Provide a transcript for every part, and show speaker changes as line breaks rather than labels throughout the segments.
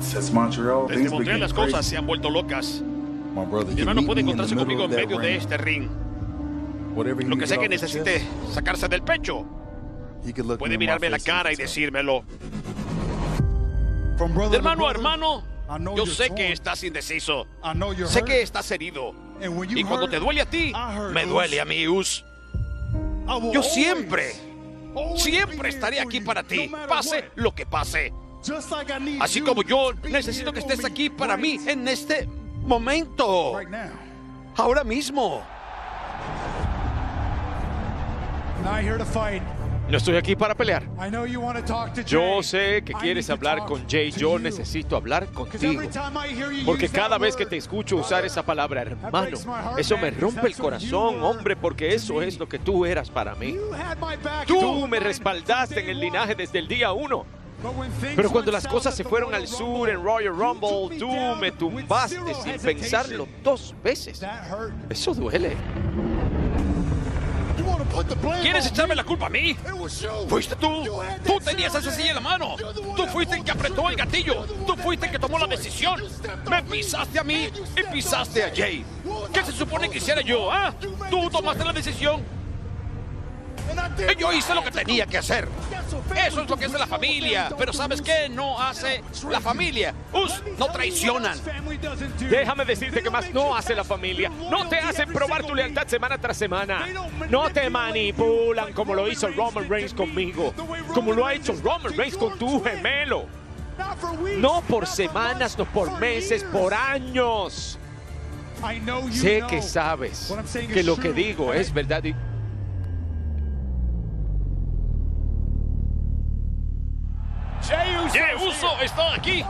Since Montreal,
Desde
things
Montreal las cosas
crazy.
se han vuelto locas.
My brother,
Mi
he
hermano puede
me in the
encontrarse conmigo
of
en medio de
ring.
este ring. Lo que sea que necesite
chest,
sacarse del pecho, puede mirarme a la cara y decírmelo.
From brother
De hermano a hermano, yo sé
torn.
que estás indeciso. Sé que estás herido. Y cuando
hurt,
te duele a ti, me duele a mí, Us. Yo siempre, siempre estaré aquí para ti, pase lo que pase. Así como yo necesito que estés aquí para mí en este momento, ahora mismo.
No estoy aquí para pelear. Yo sé que quieres hablar con Jay. Yo necesito hablar contigo. Porque cada vez que te escucho usar esa palabra, hermano, eso me rompe el corazón, hombre, porque eso es lo que tú eras para mí. Tú me respaldaste en el linaje desde el día uno. Pero cuando las cosas se fueron al sur en Royal Rumble, tú me tumbaste sin pensarlo dos veces. Eso duele.
¿Quieres echarme
me?
la culpa a mí? Fuiste tú. Tú tenías esa silla en la mano. Tú fuiste el que apretó el gatillo. Tú fuiste el que tomó la decisión. Me pisaste a mí y pisaste a Jay. ¿Qué se supone que hiciera yo? ah? Tú tomaste la decisión.
Did
Yo hice lo que tenía que hacer. Eso es lo que hace la familia. Pero ¿sabes qué? No hace la familia. Us no traicionan.
Déjame decirte que más no hace la familia. No te hacen probar tu lealtad semana tras semana. No te manipulan como lo hizo
Roman Reigns
conmigo. Como lo ha hecho Roman Reigns con tu gemelo. No por semanas, no por meses, por años. Sé que sabes que lo que digo es verdad. y-
está aquí.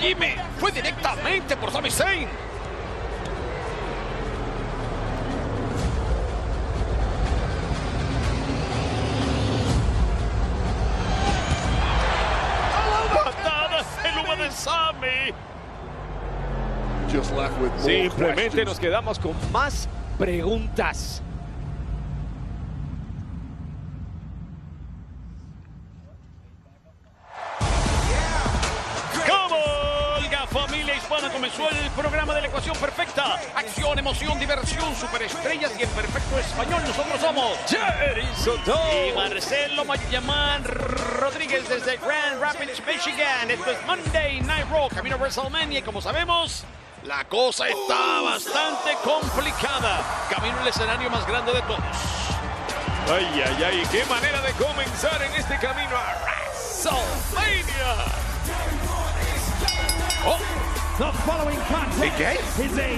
Jimmy fue directamente por Sami Zayn.
Simplemente nos quedamos con más preguntas.
Comenzó el programa de la ecuación perfecta. Acción, emoción, diversión, superestrellas y en perfecto español nosotros somos
Jerry Soto.
y Marcelo Mayamán Rodríguez desde Grand Rapids, Michigan. Esto es Monday Night Raw, camino a WrestleMania y como sabemos, la cosa está bastante complicada. Camino al escenario más grande de todos.
Ay, ay, ay, qué manera de comenzar en este camino a WrestleMania.
Oh,
¿Y qué?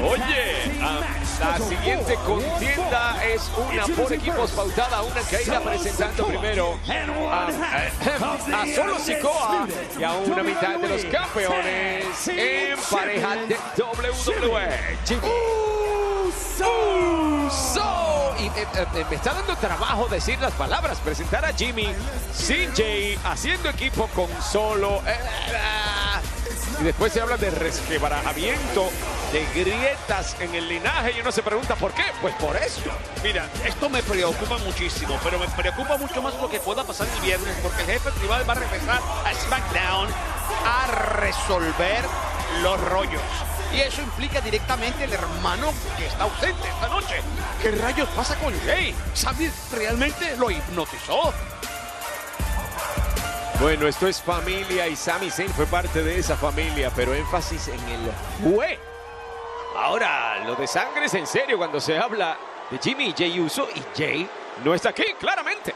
Oye, ah, la siguiente contienda es una por equipos pautada, una que irá presentando primero a, a Solo Sikoa y a una mitad de los campeones en pareja de WWE. Uso. Y eh, eh, me está dando trabajo decir las palabras, presentar a Jimmy sin Jay, haciendo equipo con Solo. eh, y después se habla de resquebrajamiento, de grietas en el linaje y uno se pregunta por qué. Pues por eso.
Mira, esto me preocupa muchísimo, pero me preocupa mucho más lo que pueda pasar el viernes, porque el jefe tribal va a regresar a SmackDown a resolver los rollos. Y eso implica directamente el hermano que está ausente esta noche. ¿Qué rayos pasa con Jay? ¿Sami realmente lo hipnotizó?
Bueno, esto es familia y Sami Zayn fue parte de esa familia, pero énfasis en el fue. Ahora, lo de sangre es en serio cuando se habla de Jimmy y Jay Uso y Jay no está aquí, claramente.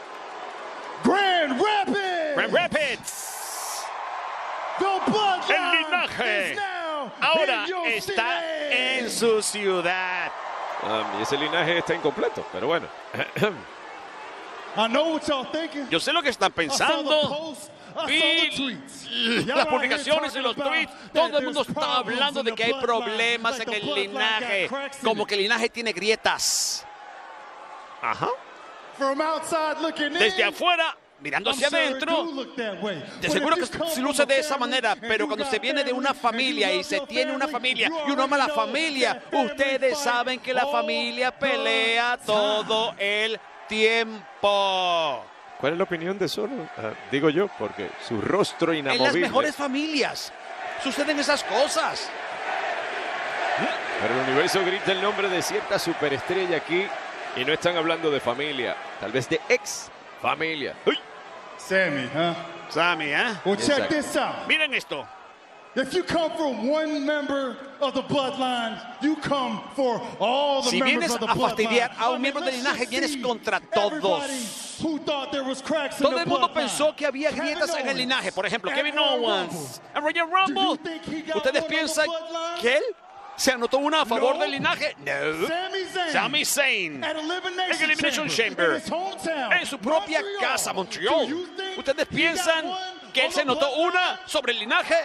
Grand Rapids.
Grand Rapids.
The
El linaje. Ahora está
city.
en su ciudad.
Um, y ese linaje está incompleto, pero bueno.
Yo sé lo que están pensando. las publicaciones y los tweets, todo el mundo está hablando de que hay problemas en el linaje, como que el linaje tiene grietas.
Ajá.
From outside looking in,
Desde afuera, mirando hacia adentro, de seguro que se luce de esa manera, pero cuando se viene de una familia y se tiene una familia y uno ama a la familia, ustedes saben que la familia pelea todo el tiempo.
¿Cuál es la opinión de Solo? Ah, digo yo, porque su rostro
En las
inamovible.
mejores familias suceden esas cosas.
Pero el universo grita el nombre de cierta superestrella aquí y no están hablando de familia, tal vez de ex familia. ¡Uy!
Sammy,
¿eh?
Check this out.
Miren esto. Si vienes
of the
a fastidiar a un miembro del linaje, vienes contra todos. Todo el mundo pensó que había grietas en el linaje. Por ejemplo, Kevin Owens,
Rumble.
and Rumble. ¿Ustedes piensan que él se anotó una a favor
No.
del linaje? No.
Sami Zayn.
En Elimination
Chamber,
En su propia
Montreal.
casa, Montreal. ¿Ustedes piensan que él se anotó una sobre el linaje?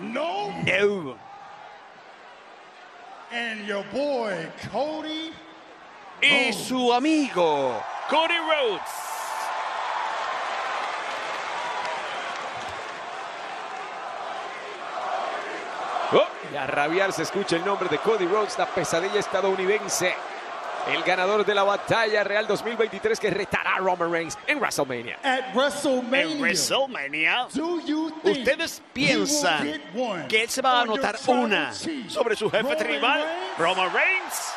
No.
No.
And your boy Cody.
Y su amigo, Cody Rhodes.
Oh, y a rabiar se escucha el nombre de Cody Rhodes, la pesadilla estadounidense. El ganador de la batalla real 2023 que retará a Roman Reigns en WrestleMania.
At WrestleMania.
En WrestleMania.
Do you think
¿Ustedes piensan que él se va a anotar una sobre su jefe
Roman
tribal,
Reigns?
Roman Reigns?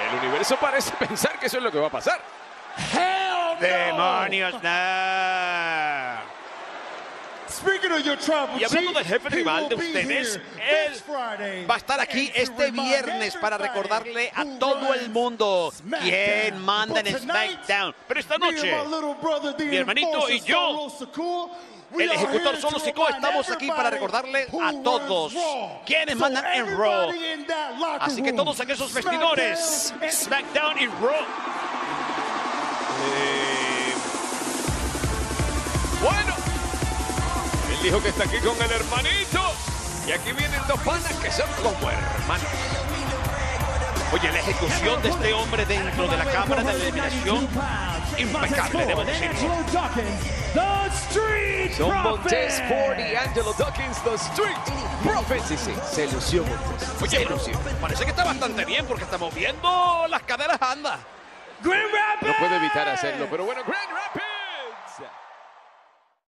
El universo parece pensar que eso es lo que va a pasar.
Hell no.
¡Demonios! No.
Speaking of your tribal
Y hablando del jefe
will
de ustedes, él. Va a estar aquí este viernes para recordarle a todo el mundo quién manda en SmackDown. Pero esta noche, mi hermanito y yo, el ejecutor Solo
remind
estamos aquí para recordarle a todos
So
mandan en Raw. Así que todos en esos vestidores,
SmackDown
y Raw.
Dijo que está aquí con el hermanito. Y aquí vienen dos panas que son como hermanos.
Oye, la ejecución de este hombre dentro de la cámara de eliminación, impecable, debo decirlo.
Son Montez Ford y Angelo Dawkins, The Street Profits. Sí, sí, se lució Montez.
Oye,
se lució.
parece que está bastante bien porque está moviendo las caderas, anda.
No puede evitar hacerlo, pero bueno, Grand Rapids.